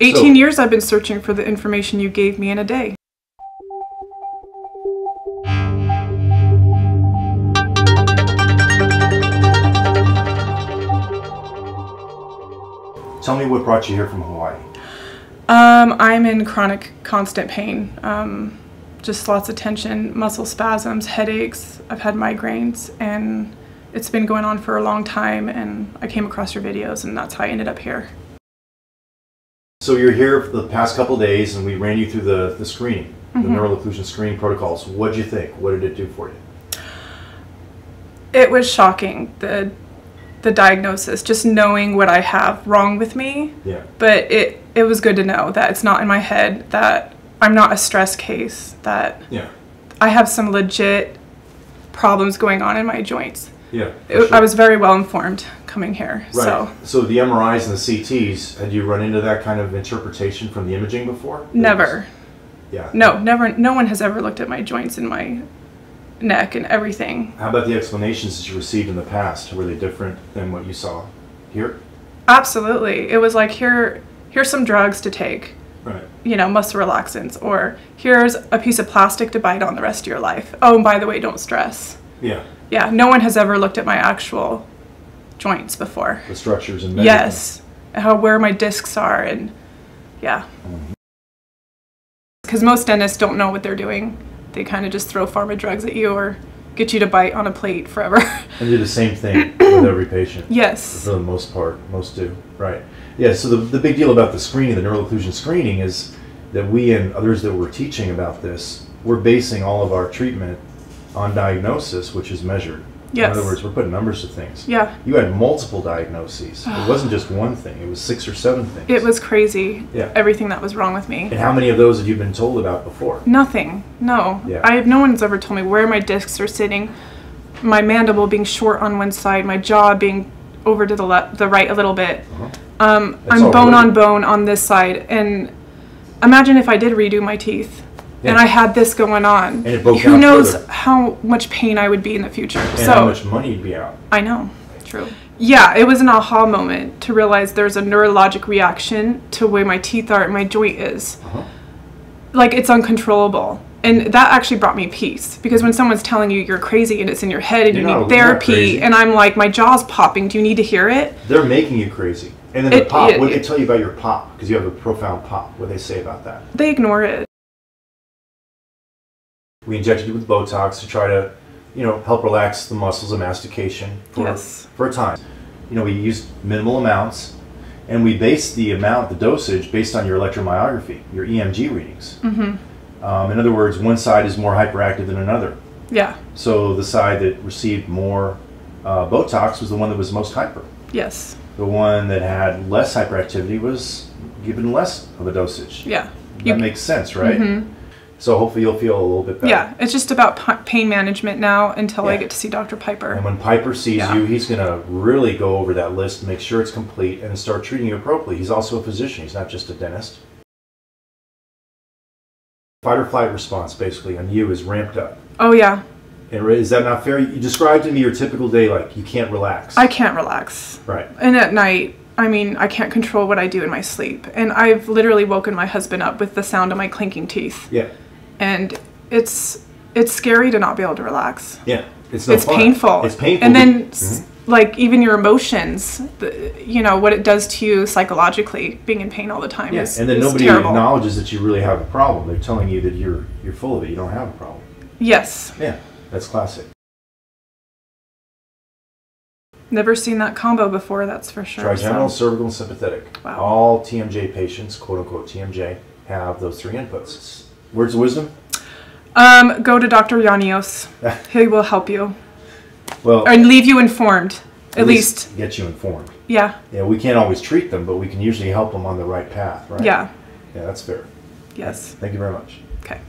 18 So- years I've been searching for the information you gave me in a day. Tell me what brought you here from Hawaii. Um, I'm in chronic constant pain. Um, just lots of tension, muscle spasms, headaches. I've had migraines, and it's been going on for a long time. And I came across your videos, and that's how I ended up here. So you're here for the past couple days, and we ran you through the, the screening, the mm-hmm. neural occlusion screening protocols. What'd you think? What did it do for you? It was shocking the the diagnosis, just knowing what I have wrong with me. Yeah. But it it was good to know that it's not in my head, that I'm not a stress case, that Yeah. I have some legit problems going on in my joints. Yeah. It, sure. I was very well informed coming here. Right. So So the MRIs and the CTs, had you run into that kind of interpretation from the imaging before? never. Yeah. No, never no one has ever looked at my joints and my neck and everything. How about the explanations that you received in the past? Were they different than what you saw here? Absolutely. It was like here here's some drugs to take. Right. you know, muscle relaxants, or here's a piece of plastic to bite on the rest of your life. Oh, and by the way, don't stress. Yeah. Yeah, no one has ever looked at my actual joints before. The structures and. Yes, how where my discs are, and yeah. Mm-hmm. Because most dentists don't know what they're doing. They kind of just throw pharma drugs at you or get you to bite on a plate forever. And do the same thing with every patient. yes. For the most part, most do. Right. Yeah, so the, the big deal about the screening, the neural occlusion screening, is that we and others that were teaching about this, we're basing all of our treatment on diagnosis, which is measured. Yes. In other words, we're putting numbers to things. Yeah. You had multiple diagnoses. it wasn't just one thing, it was six or seven things. It was crazy. Yeah. Everything that was wrong with me. And how many of those have you been told about before? Nothing. No. Yeah. I have no one's ever told me where my discs are sitting, my mandible being short on one side, my jaw being over to the left, the right a little bit. Uh-huh. Um, I'm bone on bone on this side, and imagine if I did redo my teeth. And I had this going on. And it broke Who down knows further. how much pain I would be in the future? And so how much money you'd be out. I know. True. Yeah, it was an aha moment to realize there's a neurologic reaction to where my teeth are and my joint is. Uh-huh. Like it's uncontrollable. And that actually brought me peace because when someone's telling you you're crazy and it's in your head and You're you need not therapy, crazy. and I'm like, my jaw's popping. Do you need to hear it? They're making you crazy. And then It- the pop, it- what did it- they tell you about your pop? Because you have a profound pop. What do they say about that? They ignore it. We injected you with Botox to try to, you know, help relax the muscles of mastication for, Yes. for a time. You know, we used minimal amounts, and we based the amount, the dosage, based on your electromyography, your EMG readings. Mm-hmm. Um, in other words, one side is more hyperactive than another. Yeah. So the side that received more uh, Botox was the one that was most hyper. Yes. The one that had less hyperactivity was given less of a dosage. Yeah. That You- makes sense, right? So hopefully you'll feel a little bit better. yeah. It's just about p- pain management now until I get to see Dr. Piper. And when Piper sees Yeah. you, he's going to really go over that list, make sure it's complete, and start treating you appropriately. He's also a physician, he's not just a dentist. Fight or flight response, basically, on you is ramped up. Oh, yeah. And is that not fair? You described to me your typical day like you can't relax. I can't relax. right. And at night, I mean, I can't control what I do in my sleep. And I've literally woken my husband up with the sound of my clinking teeth. Yeah. And it's it's scary to not be able to relax. Yeah. It's no it's fun. painful. It's painful. And then s mm-hmm. like even your emotions, the, you know, what it does to you psychologically, being in pain all the time yeah. and then nobody terrible. acknowledges that you really have a problem. They're telling you that you're you're full of it. You don't have a problem. Yes. Yeah. That's classic. Never seen that combo before, that's for sure. Trigeminal, so- cervical, and sympathetic. Wow. All TMJ patients, quote unquote TMJ, have those three inputs. Words of wisdom? Um, go to Dr. Yiannios. he will help you. Well, And leave you informed. At, least. get you informed. Yeah. Yeah, we can't always treat them, but we can usually help them on the right path, right? Yeah. Yeah, that's fair. Yes. Thank you very much. Okay.